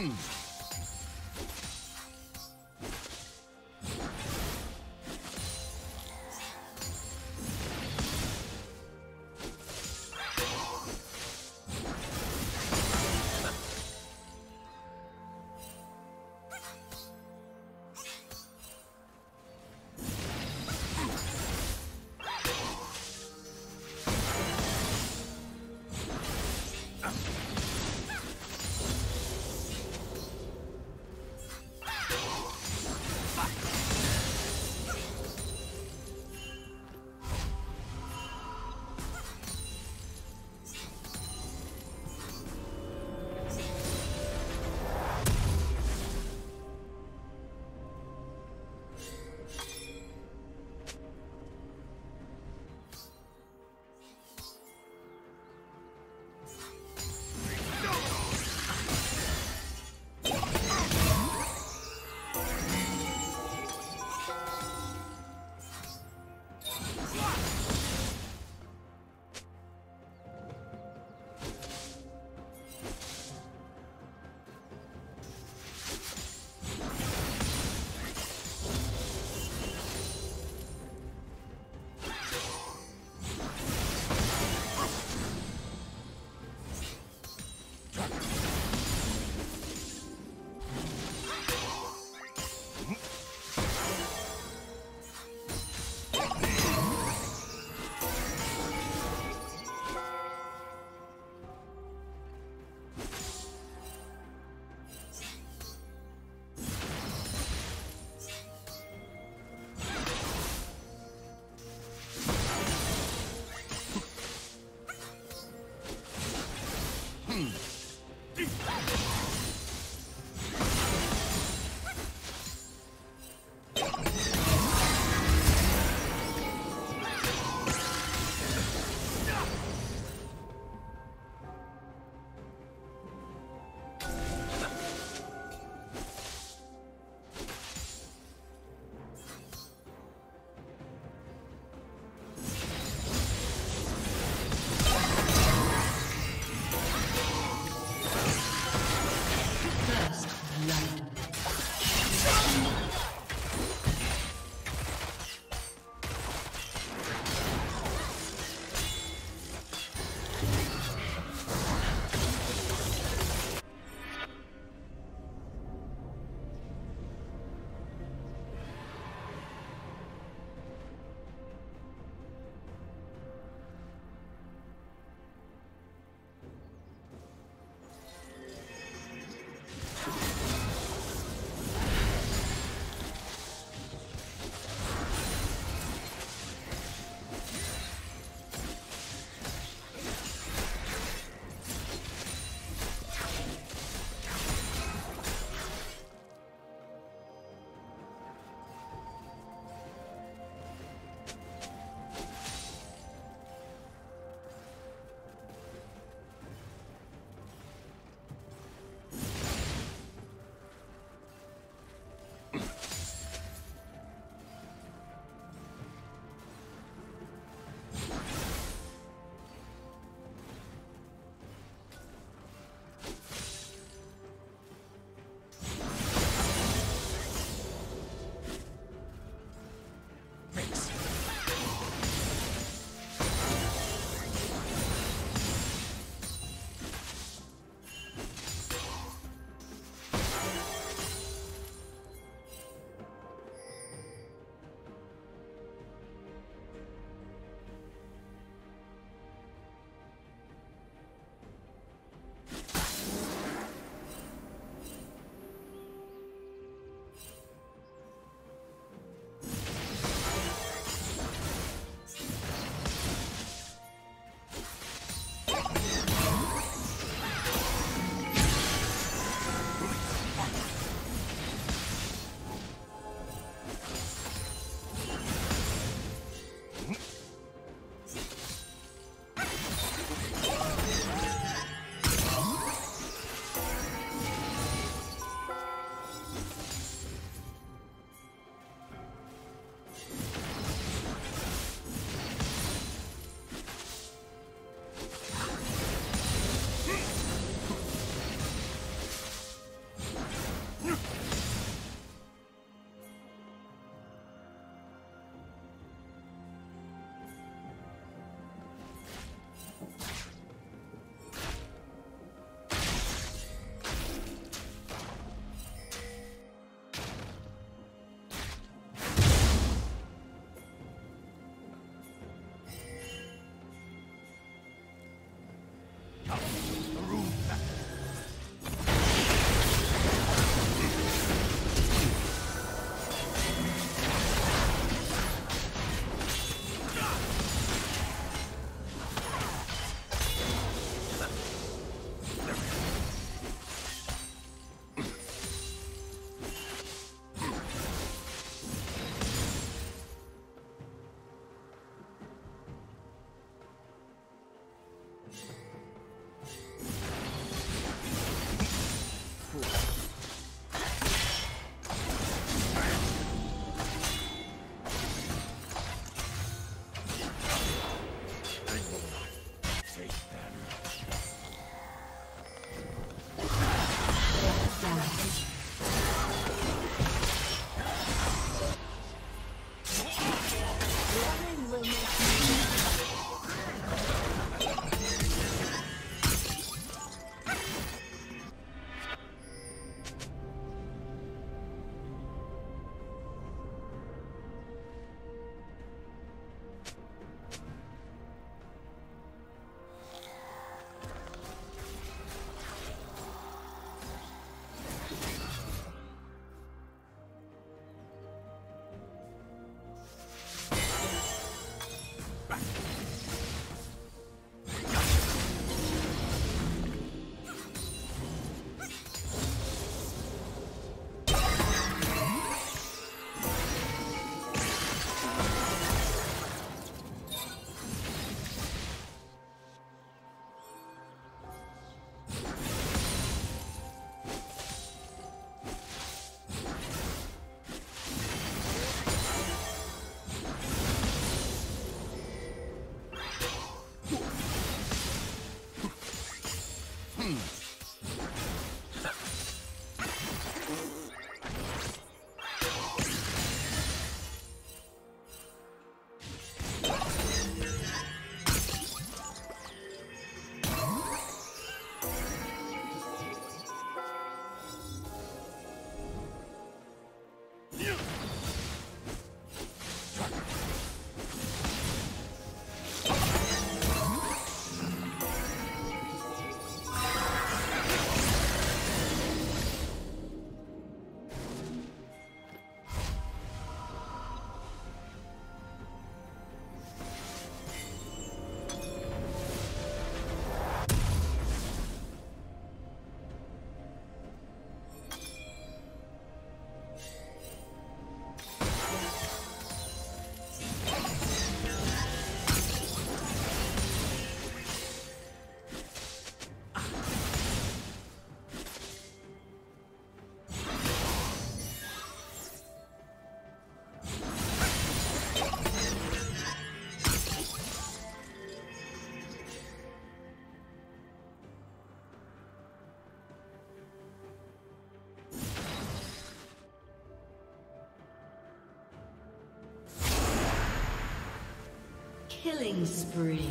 Mm. Killing spree.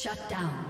Shut down.